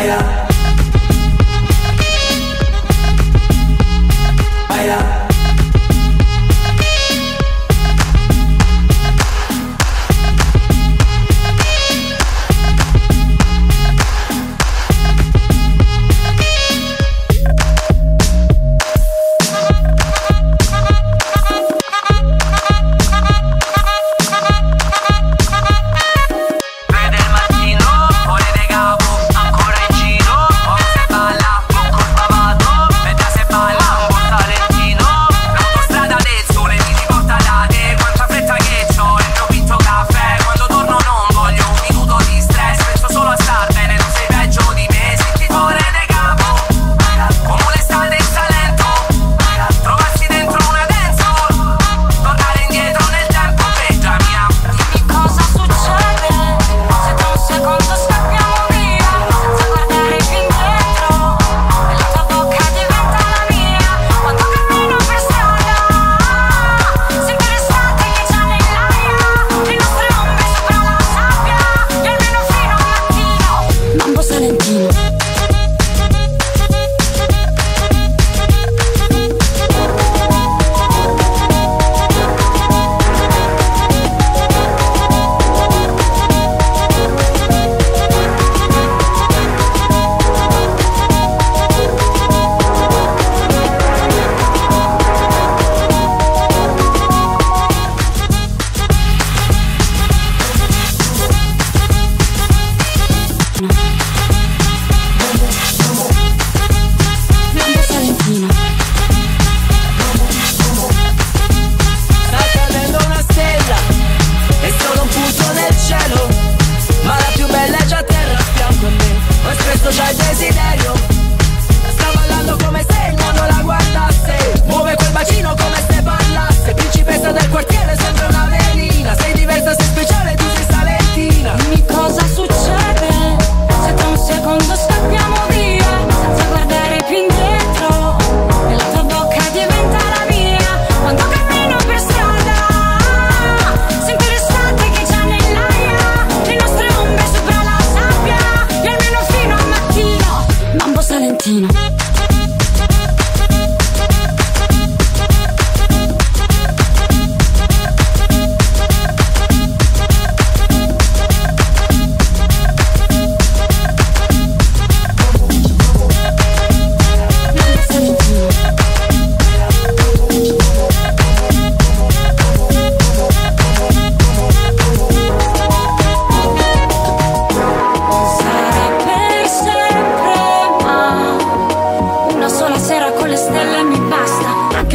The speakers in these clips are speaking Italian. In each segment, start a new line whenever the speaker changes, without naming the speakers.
Fire. Fire.
Gila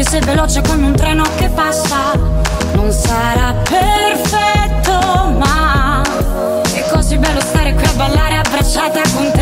sei veloce come un treno che passa. Non sarà perfetto, ma è così bello stare qui a ballare abbracciata con te.